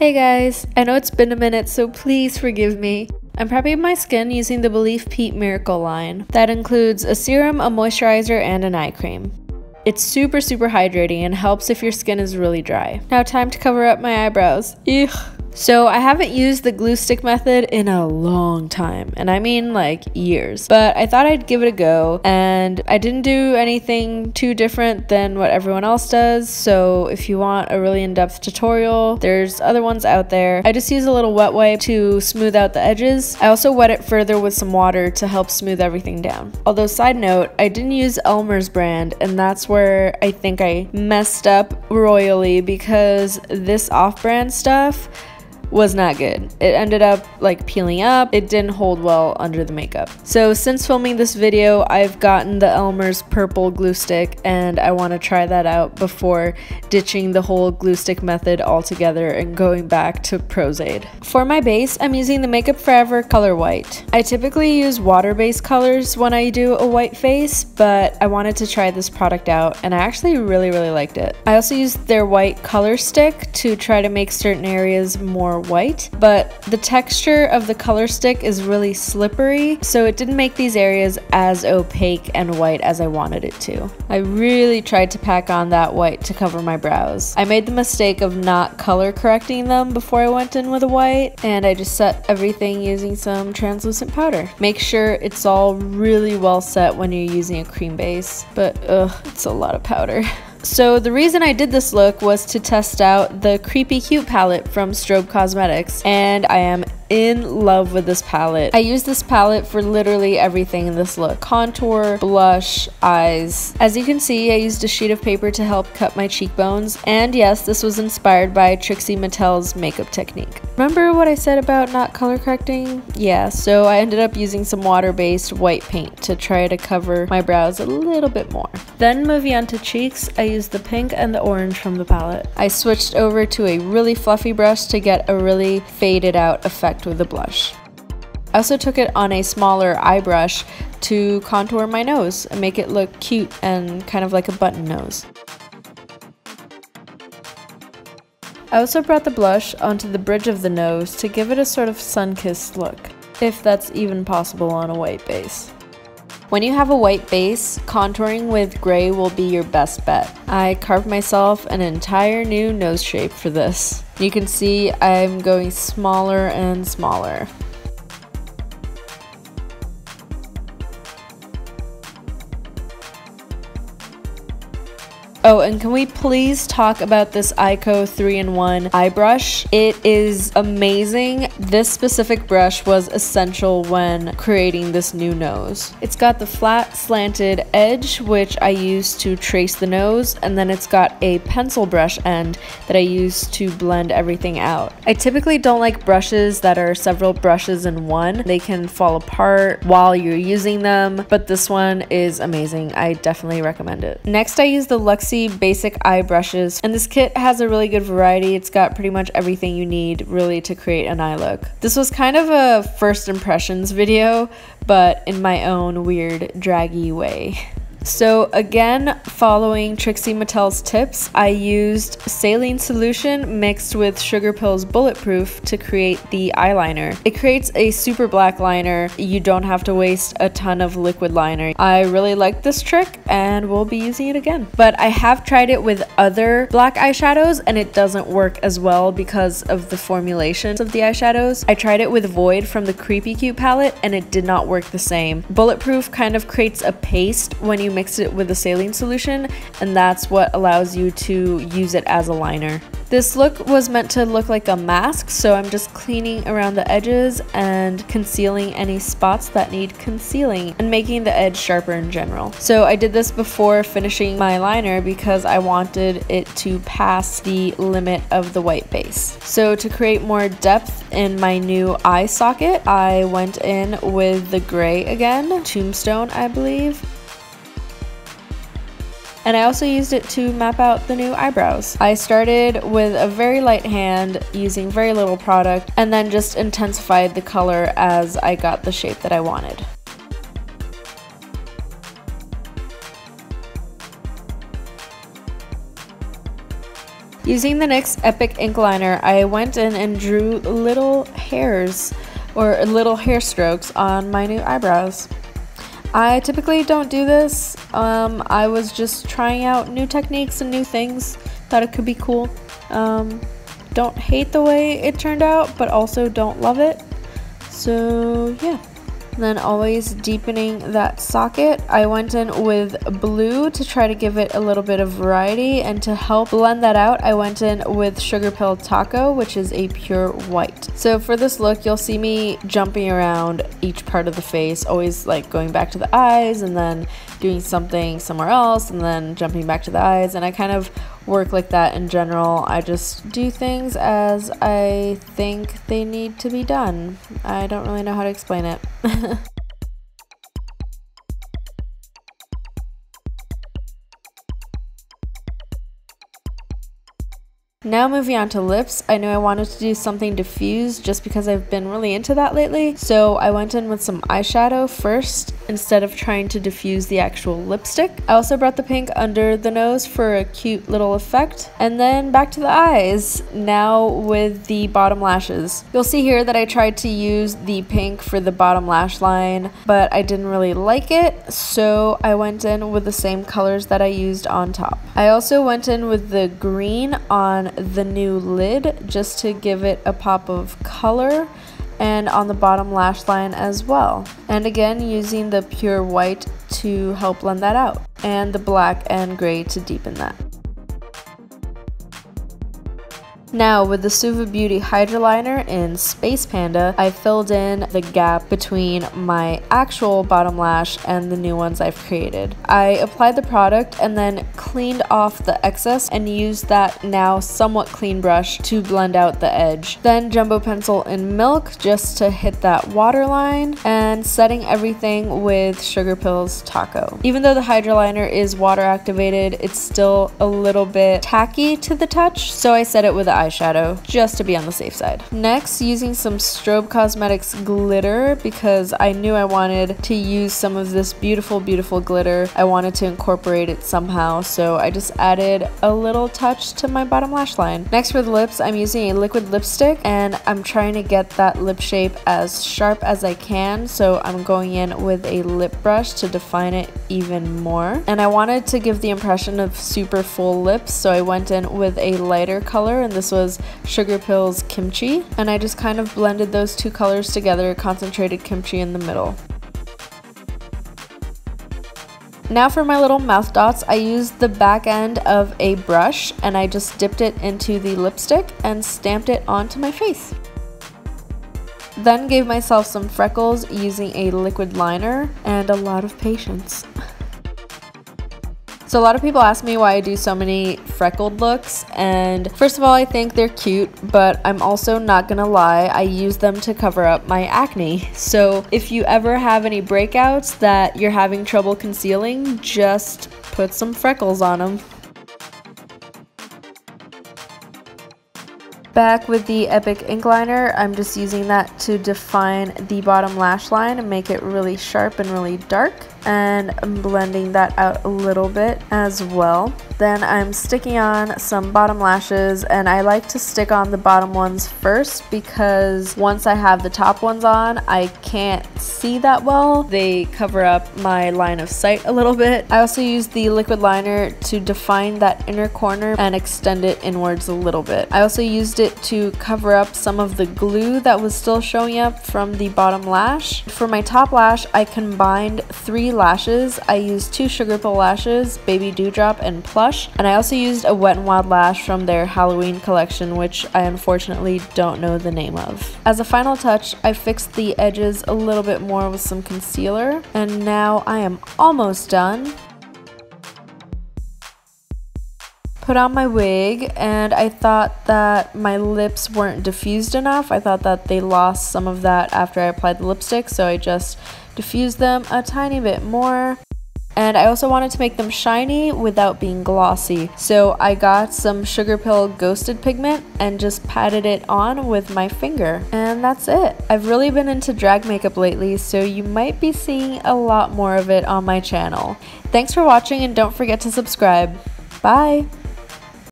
Hey guys, I know it's been a minute, so please forgive me. I'm prepping my skin using the Belif Peat Miracle line. That includes a serum, a moisturizer, and an eye cream. It's super super hydrating and helps if your skin is really dry. Now time to cover up my eyebrows. Ugh. So I haven't used the glue stick method in a long time, and I mean like years, but I thought I'd give it a go, and I didn't do anything too different than what everyone else does, so if you want a really in-depth tutorial, there's other ones out there. I just use a little wet wipe to smooth out the edges. I also wet it further with some water to help smooth everything down. Although side note, I didn't use Elmer's brand, and that's where I think I messed up royally because this off-brand stuff was not good. It ended up like peeling up. It didn't hold well under the makeup. So since filming this video, I've gotten the Elmer's purple glue stick and I want to try that out before ditching the whole glue stick method altogether and going back to Pros-Aide. For my base, I'm using the Makeup Forever Color White. I typically use water-based colors when I do a white face, but I wanted to try this product out and I actually really, really liked it. I also used their white color stick to try to make certain areas more white, but the texture of the color stick is really slippery, so it didn't make these areas as opaque and white as I wanted it to. I really tried to pack on that white to cover my brows. I made the mistake of not color correcting them before I went in with a white, and I just set everything using some translucent powder. Make sure it's all really well set when you're using a cream base, but ugh, it's a lot of powder. So the reason I did this look was to test out the Creepy Cute palette from Strobe Cosmetics and I am in love with this palette. I use this palette for literally everything in this look. Contour, blush, eyes. As you can see, I used a sheet of paper to help cut my cheekbones. And yes, this was inspired by Trixie Mattel's makeup technique. Remember what I said about not color correcting? Yeah, so I ended up using some water-based white paint to try to cover my brows a little bit more. Then moving on to cheeks, I used the pink and the orange from the palette. I switched over to a really fluffy brush to get a really faded out effect with the blush. I also took it on a smaller eye brush to contour my nose and make it look cute and kind of like a button nose. I also brought the blush onto the bridge of the nose to give it a sort of sun-kissed look, if that's even possible on a white base. When you have a white base, contouring with gray will be your best bet. I carved myself an entire new nose shape for this. You can see I'm going smaller and smaller. Oh, and can we please talk about this Eyeko 3-in-1 eye brush? It is amazing. This specific brush was essential when creating this new nose. It's got the flat slanted edge, which I use to trace the nose, and then it's got a pencil brush end that I use to blend everything out. I typically don't like brushes that are several brushes in one. They can fall apart while you're using them, but this one is amazing. I definitely recommend it. Next, I use the Lux basic eye brushes and this kit has a really good variety. It's got pretty much everything you need really to create an eye look. This was kind of a first impressions video, but in my own weird draggy way. So again, following Trixie Mattel's tips, I used saline solution mixed with Sugarpill's Bulletproof to create the eyeliner. It creates a super black liner. You don't have to waste a ton of liquid liner. I really like this trick and we'll be using it again. But I have tried it with other black eyeshadows and it doesn't work as well because of the formulation of the eyeshadows. I tried it with Void from the Creepy Cute palette and it did not work the same. Bulletproof kind of creates a paste when you mix it with a saline solution and that's what allows you to use it as a liner. This look was meant to look like a mask, so I'm just cleaning around the edges and concealing any spots that need concealing and making the edge sharper in general. So I did this before finishing my liner because I wanted it to pass the limit of the white base. So to create more depth in my new eye socket, I went in with the gray again, Tombstone I believe, and I also used it to map out the new eyebrows. I started with a very light hand using very little product and then just intensified the color as I got the shape that I wanted. Using the NYX Epic Ink Liner, I went in and drew little hairs or little hair strokes on my new eyebrows. I typically don't do this. Um, I was just trying out new techniques and new things. Thought it could be cool. Um, don't hate the way it turned out, but also don't love it. So, yeah then always deepening that socket. I went in with blue to try to give it a little bit of variety and to help blend that out I went in with Sugarpill Tako which is a pure white. So for this look you'll see me jumping around each part of the face always like going back to the eyes and then doing something somewhere else and then jumping back to the eyes and I kind of work like that in general. I just do things as I think they need to be done. I don't really know how to explain it. Now moving on to lips, I knew I wanted to do something diffuse just because I've been really into that lately. So I went in with some eyeshadow first instead of trying to diffuse the actual lipstick. I also brought the pink under the nose for a cute little effect. And then back to the eyes, now with the bottom lashes. You'll see here that I tried to use the pink for the bottom lash line, but I didn't really like it, so I went in with the same colors that I used on top. I also went in with the green on the new lid just to give it a pop of color and on the bottom lash line as well. And again, using the pure white to help blend that out and the black and gray to deepen that. Now with the Suva Beauty Hydra Liner in Space Panda, I filled in the gap between my actual bottom lash and the new ones I've created. I applied the product and then cleaned off the excess and used that now somewhat clean brush to blend out the edge. Then jumbo pencil in milk just to hit that waterline and setting everything with Sugarpill's Tako. Even though the Hydra Liner is water activated, it's still a little bit tacky to the touch, so I set it with eyeshadow just to be on the safe side. Next, using some Strobe Cosmetics glitter because I knew I wanted to use some of this beautiful, beautiful glitter. I wanted to incorporate it somehow, so I just added a little touch to my bottom lash line. Next for the lips, I'm using a liquid lipstick and I'm trying to get that lip shape as sharp as I can, so I'm going in with a lip brush to define it even more. And I wanted to give the impression of super full lips, so I went in with a lighter color and this was Sugarpill's Kimchi. And I just kind of blended those two colors together, concentrated kimchi in the middle. Now for my little mouth dots, I used the back end of a brush and I just dipped it into the lipstick and stamped it onto my face. Then gave myself some freckles using a liquid liner and a lot of patience. So a lot of people ask me why I do so many freckled looks and first of all I think they're cute but I'm also not gonna lie I use them to cover up my acne. So if you ever have any breakouts that you're having trouble concealing just put some freckles on them. Back with the Epic ink liner, I'm just using that to define the bottom lash line and make it really sharp and really dark and I'm blending that out a little bit as well. Then I'm sticking on some bottom lashes and I like to stick on the bottom ones first because once I have the top ones on I can't see that well. They cover up my line of sight a little bit. I also use the liquid liner to define that inner corner and extend it inwards a little bit. I also used it to cover up some of the glue that was still showing up from the bottom lash. For my top lash I combined three lashes. I used two Sugarpill lashes, Baby Dewdrop and Plush, and I also used a Wet n Wild lash from their Halloween collection, which I unfortunately don't know the name of. As a final touch, I fixed the edges a little bit more with some concealer, and now I am almost done. put on my wig and I thought that my lips weren't diffused enough. I thought that they lost some of that after I applied the lipstick, so I just diffused them a tiny bit more. And I also wanted to make them shiny without being glossy. So I got some Sugarpill Ghosted Pigment and just patted it on with my finger. And that's it. I've really been into drag makeup lately, so you might be seeing a lot more of it on my channel. Thanks for watching and don't forget to subscribe. Bye!